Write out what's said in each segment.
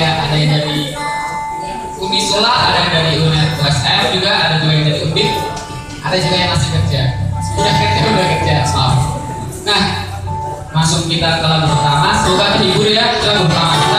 kayak ada yang dari Unisula, ada yang dari USM juga, ada juga yang dari UNDIP, ada juga yang masih kerja. Udah kerja, udah kerja, maaf. Nah, masuk kita ke lagu pertama. Semoga terhibur ya. Lagu pertama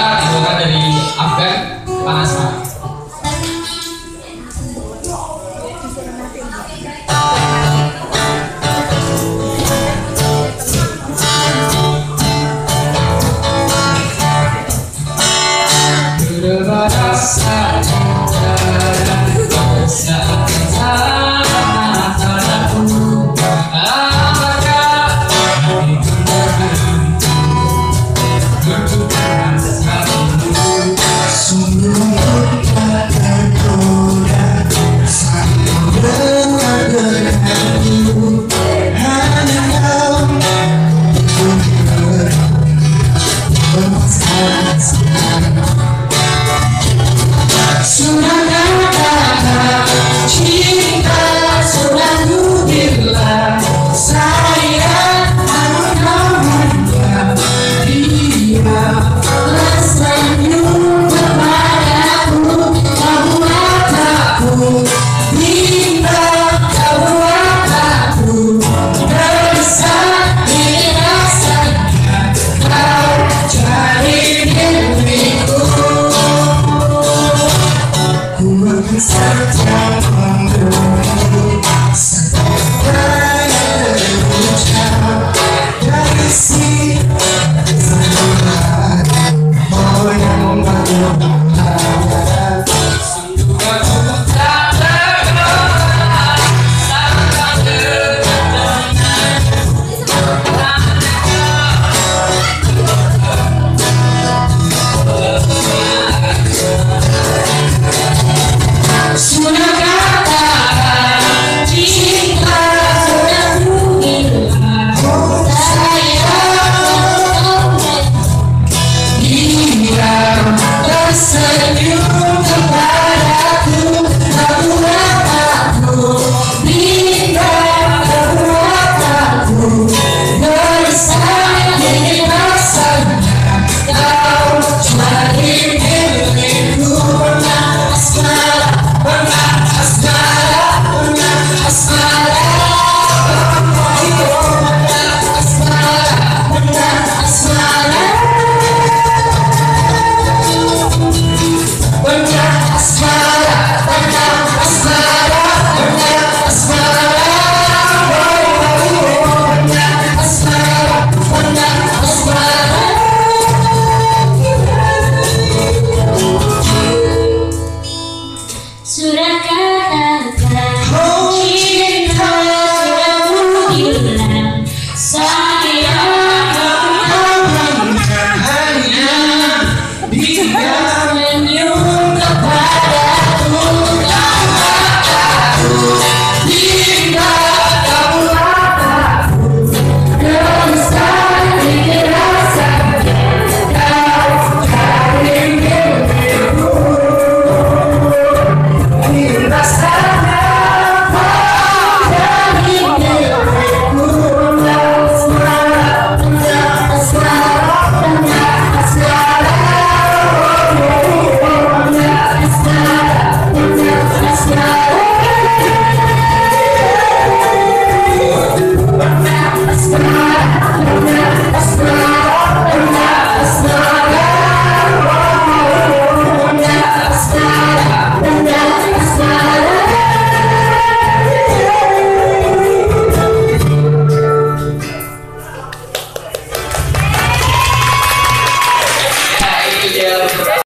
Sudah kata